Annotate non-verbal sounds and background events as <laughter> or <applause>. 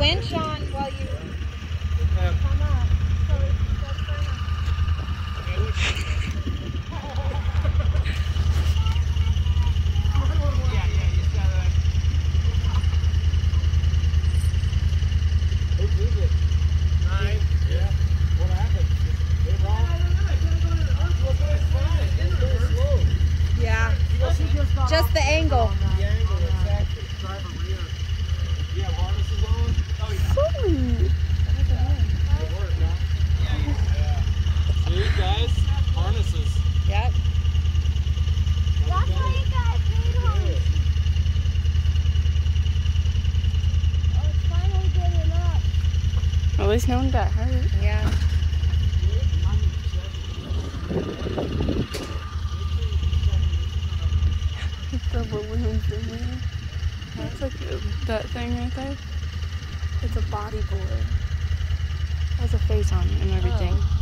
winch on while you come up. So that's fine. Yeah. Just the angle. See, up. At least no hurt. Yeah. <laughs> The balloons in there. That's like uh, that thing right there. It's a body bodyboard. Has a face on it and everything.